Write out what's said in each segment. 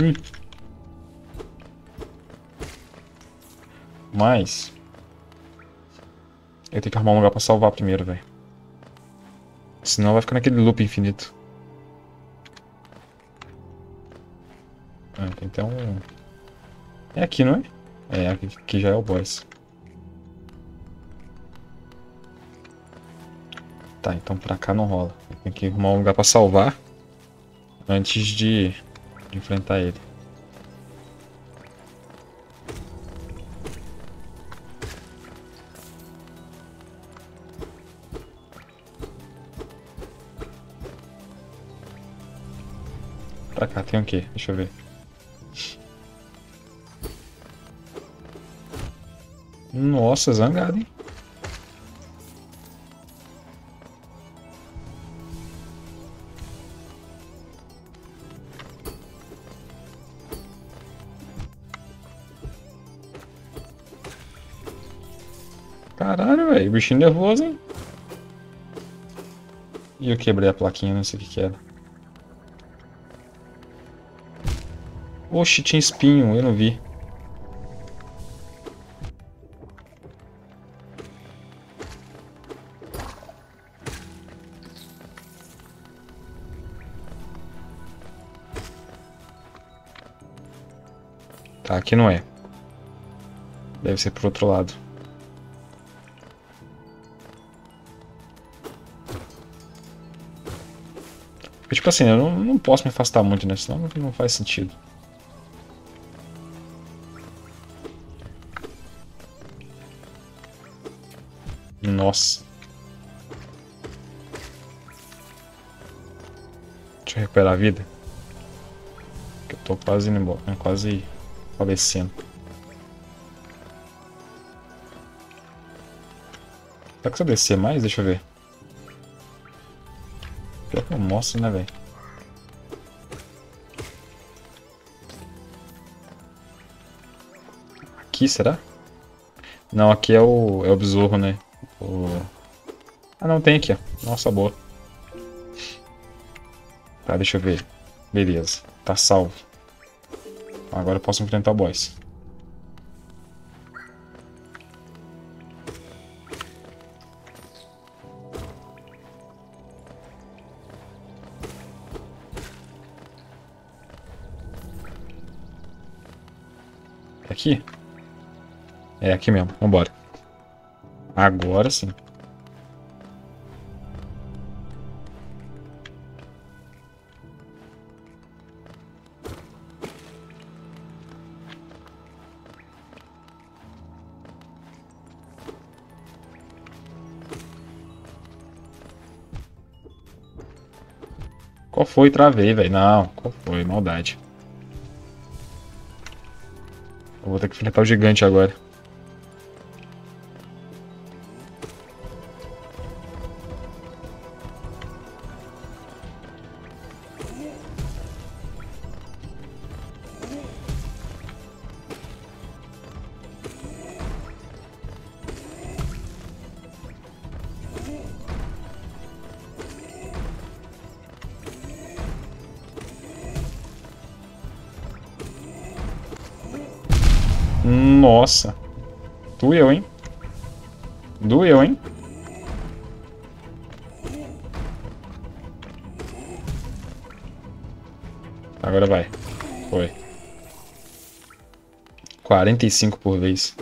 Hum. Mas... Eu tenho que arrumar um lugar pra salvar primeiro, velho. Senão vai ficar naquele loop infinito. Ah, tem até um... É aqui, não é? É, aqui, aqui já é o boss. Tá, então pra cá não rola. Tem que arrumar um lugar pra salvar antes de, de enfrentar ele. Pra cá tem o quê? Deixa eu ver. Nossa, zangado, hein? Caralho, velho. Bichinho nervoso, hein? E eu quebrei a plaquinha, não sei o que que era. Oxe, tinha espinho, eu não vi. Tá, aqui não é. Deve ser pro outro lado. Tipo assim, eu não, não posso me afastar muito, né? Senão não faz sentido. Nossa. Deixa eu recuperar a vida. Que eu tô quase indo embora, né? quase falecendo. Será que se eu descer mais? Deixa eu ver. Mostro, né, velho? Aqui, será? Não, aqui é o, é o besouro, né? O... Ah, não, tem aqui, ó. Nossa, boa. Tá, deixa eu ver. Beleza, tá salvo. Agora eu posso enfrentar o boss. Aqui? É aqui mesmo, vambora. Agora sim. Qual foi? Travei, velho. Não, qual foi? Maldade. Vou ter que enfrentar o gigante agora. Nossa. Doeu, hein? Doeu, hein? Agora vai. Foi. 45 por vez.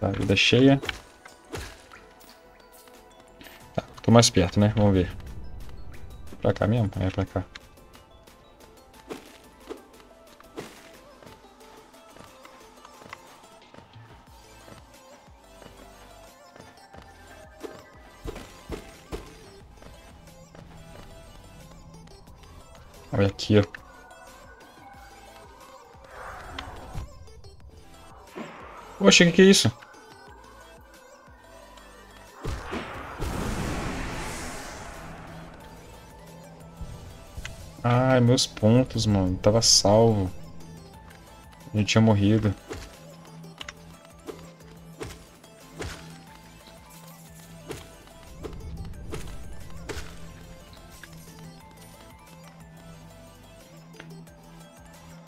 Tá, vida cheia. Mais perto, né? Vamos ver. Pra cá mesmo? É, pra cá. Olha aqui, ó. Oxe, o que, que é isso? Ai, meus pontos, mano. Tava salvo. Eu tinha morrido.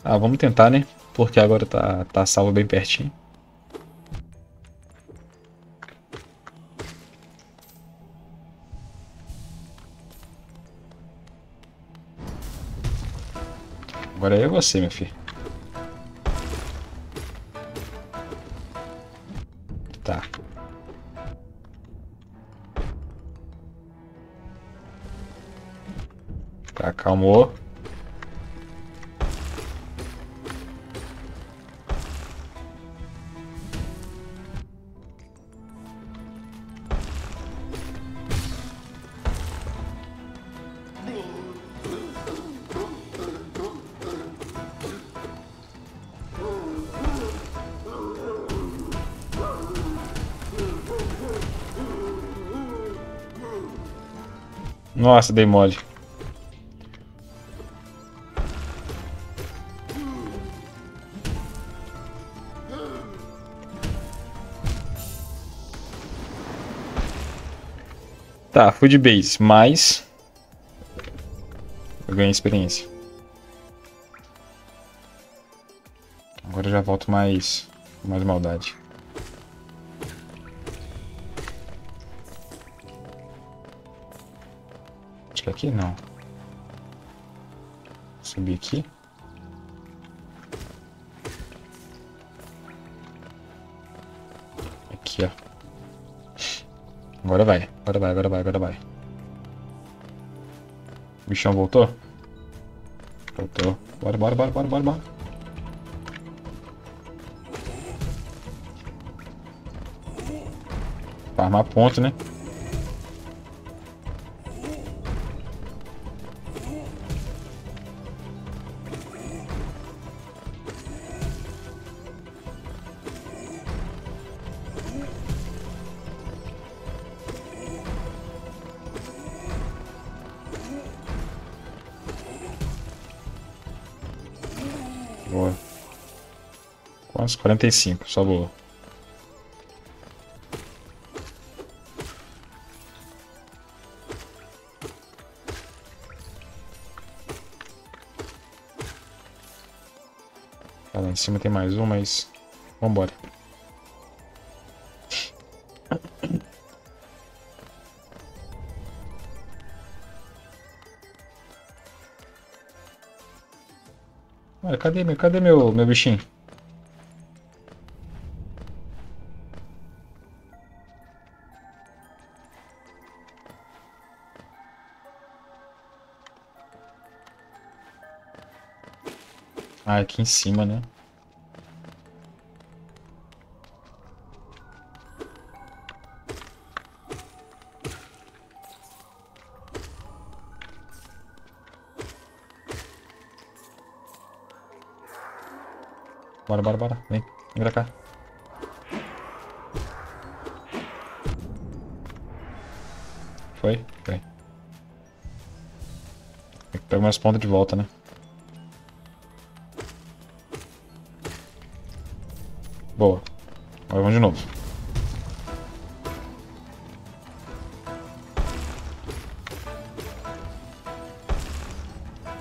Ah, vamos tentar, né? Porque agora tá, tá salvo bem pertinho. Agora é você, meu filho. Tá. Tá, acalmou. Nossa, dei mole. Tá, food base, mas eu ganhei experiência. Agora eu já volto mais mais maldade. Aqui não. Subir aqui. Aqui, ó. Agora vai, agora vai, agora vai, agora vai. O bichão voltou? Voltou. Bora, bora, bora, bora, bora, bora. Farmar ponto, né? Quantos? 45, só boa. Tá, lá em cima tem mais um, mas... Vambora. Ué, cadê, meu, cadê meu, meu bichinho? Ah, aqui em cima, né? Bora, bora, bora. Vem, vem pra cá. Foi? Foi. Tem que pegar umas pontas de volta, né? Boa. Agora vamos de novo.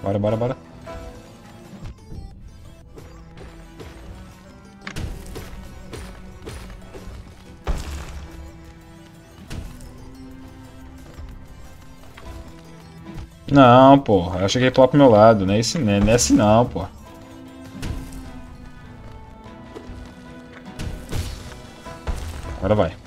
Bora, bora, bora. Não, porra. Eu que ia pular pro meu lado. Não é esse, não é esse não, porra. Agora vai.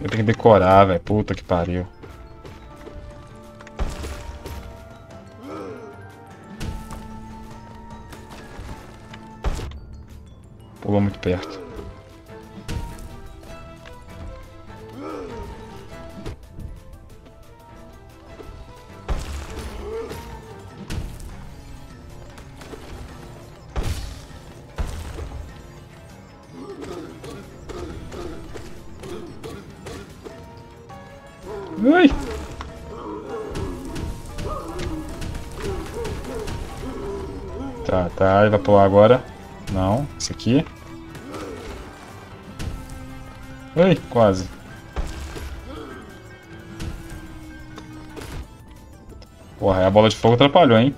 Eu tenho que decorar, velho. Puta que pariu. Pulou muito perto. Ele vai pular agora. Não, esse aqui. Oi, quase. Porra, a bola de fogo atrapalhou, hein?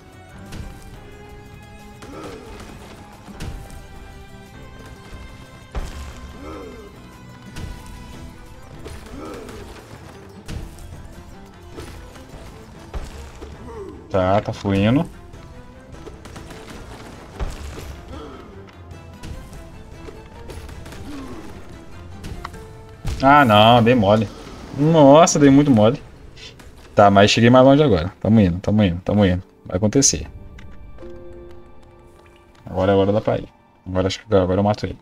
Tá, tá fluindo. Ah, não, dei mole. Nossa, dei muito mole. Tá, mas cheguei mais longe agora. Tamo indo, tamo indo, tamo indo. Vai acontecer. Agora, agora dá pra ir. Agora acho que agora eu mato ele.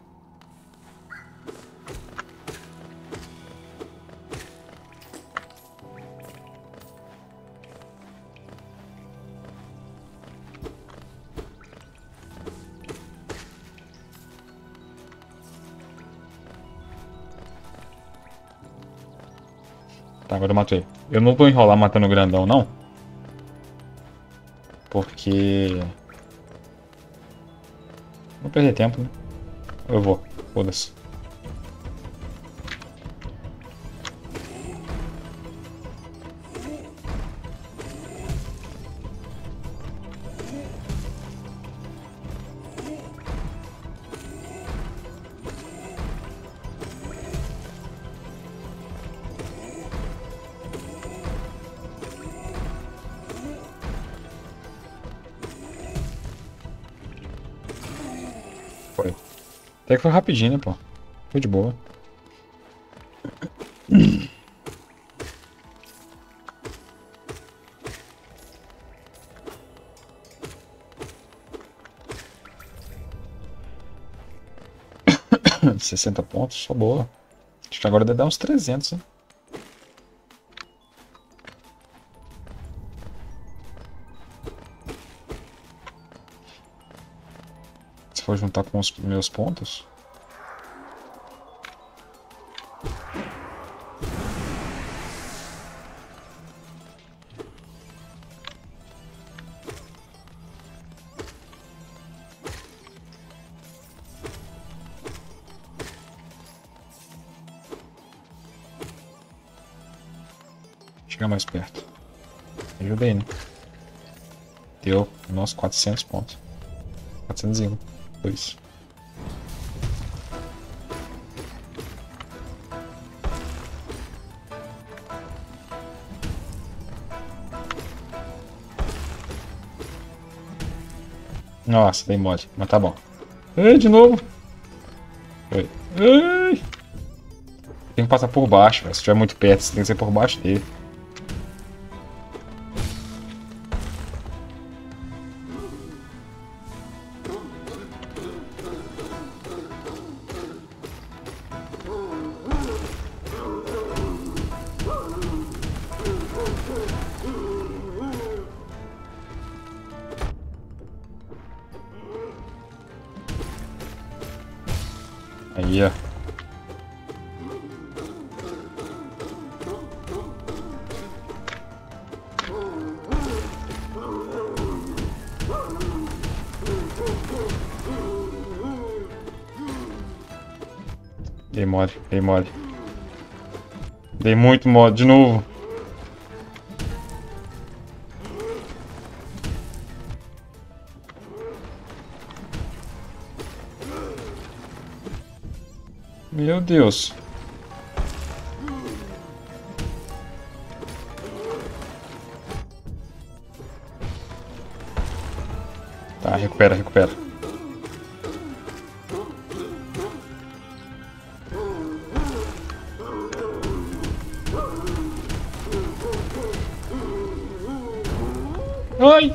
Tá, agora eu matei. Eu não vou enrolar matando o grandão, não. Porque... Vou perder tempo, né? Eu vou. Foda-se. Até que foi rapidinho, né, pô? Foi de boa. Sessenta pontos, só boa. Acho que agora deve dar uns 300, hein? For juntar com os meus pontos. Chegar mais perto. Ajudei, né? Deu, nossa, 400 pontos. 401. Dois. Nossa, dei mole, mas tá bom. Ei, de novo. Oi. Ei. Tem que passar por baixo, se estiver muito perto, você tem que ser por baixo dele. Ó. Dei mole, dei mole. Dei muito mole, de novo. Meu Deus. Tá, recupera, recupera. Ai!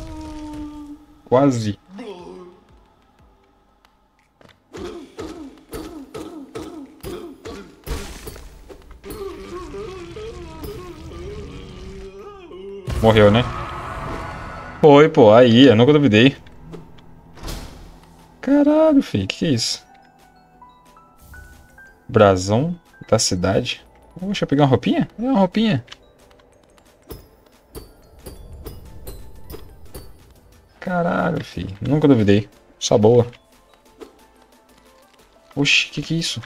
Quase. Morreu, né? Foi, pô. Aí, eu nunca duvidei. Caralho, filho. Que que é isso? Brasão da cidade. Deixa eu pegar uma roupinha? É uma roupinha. Caralho, filho. Nunca duvidei. Só boa. Oxi, que que é isso?